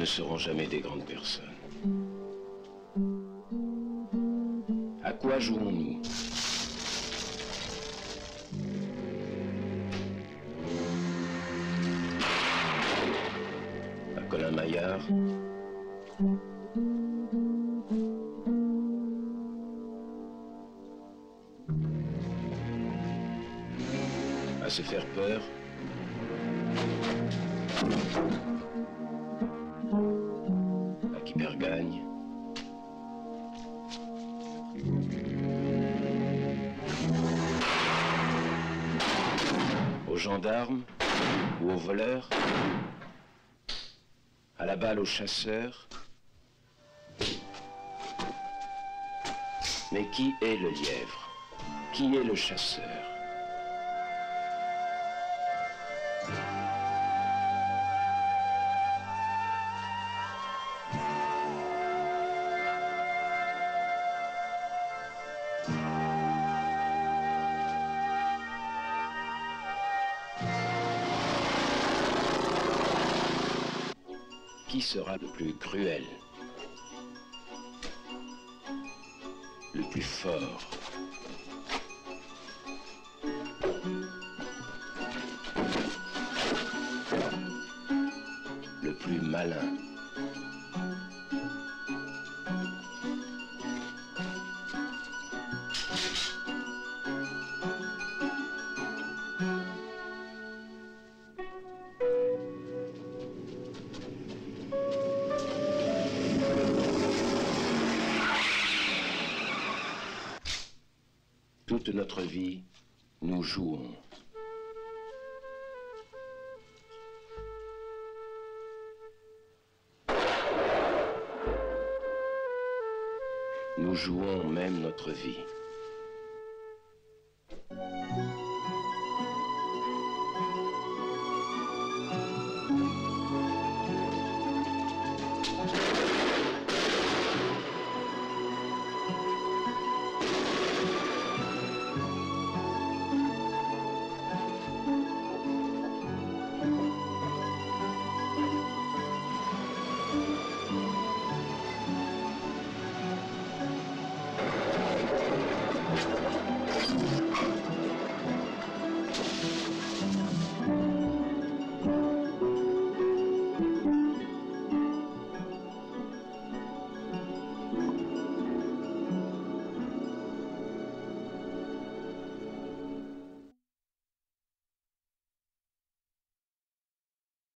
ne seront jamais des grandes personnes. À quoi jouons-nous À Colin Maillard. À se faire peur gendarmes ou aux voleurs À la balle aux chasseurs. Mais qui est le lièvre? Qui est le chasseur? Qui sera le plus cruel Le plus fort. Le plus malin Toute notre vie, nous jouons. Nous jouons même notre vie.